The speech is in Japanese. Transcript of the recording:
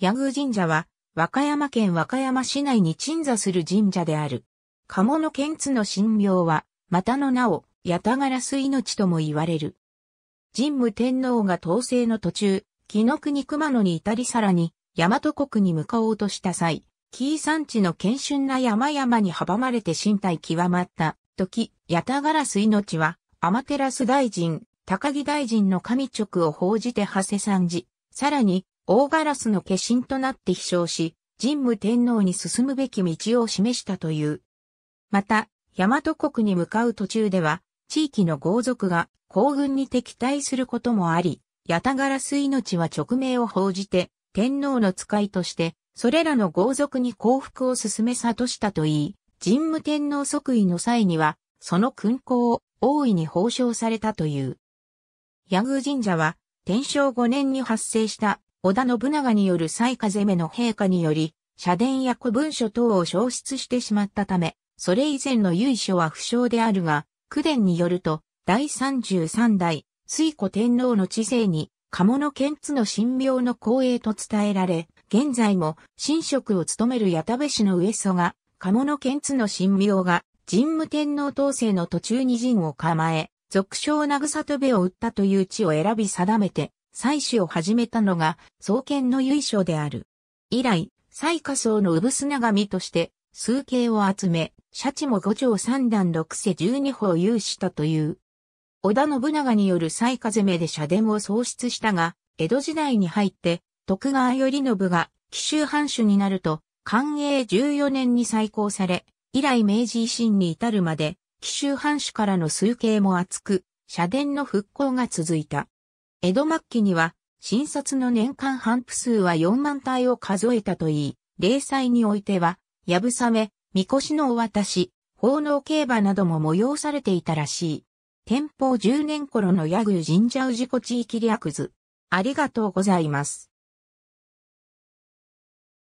八宮神社は、和歌山県和歌山市内に鎮座する神社である。鴨の剣津の神明は、またの名を、八田ガラス命とも言われる。神武天皇が統制の途中、紀の国熊野に至りさらに、大和国に向かおうとした際、紀伊山地の堅峻な山々に阻まれて身体極まった時、八田ガラス命は、天照大臣、高木大臣の神直を報じて長谷三寺、さらに、大ガラスの化身となって飛翔し、神武天皇に進むべき道を示したという。また、大和国に向かう途中では、地域の豪族が皇軍に敵対することもあり、八田ガラス命は直命を報じて、天皇の使いとして、それらの豪族に降伏を進め悟したといい、神武天皇即位の際には、その勲功を大いに報奨されたという。八宮神社は、天正5年に発生した織田信長による西風目の陛下により、社殿や古文書等を消失してしまったため、それ以前の由緒は不詳であるが、九伝によると、第33代、水古天皇の知性に、鴨の剣津の神廟の光栄と伝えられ、現在も神職を務める矢田部氏の上祖が、鴨の剣津の神廟が、神武天皇統制の途中に陣を構え、俗称長里部を打ったという地を選び定めて、採取を始めたのが、創建の由緒である。以来、最下層の産砂神として、数形を集め、シャチも五条三段六世十二歩を有したという。織田信長による最下攻めで社殿を喪失したが、江戸時代に入って、徳川頼信が紀州藩主になると、寛永14年に再興され、以来明治維新に至るまで、紀州藩主からの数形も厚く、社殿の復興が続いた。江戸末期には、新札の年間頒布数は4万体を数えたといい、例祭においては、やぶさめ、みこしのお渡し、奉納競馬なども催されていたらしい。天保10年頃のヤグ神社氏子地域略図。ありがとうございます。